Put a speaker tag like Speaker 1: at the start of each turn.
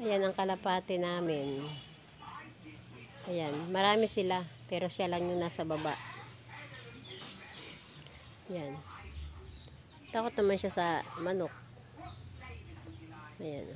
Speaker 1: Ayan ang kalapate namin. Ayan, marami sila, pero siya lang yung nasa baba. Ayan. Takot naman siya sa manok. Ayan.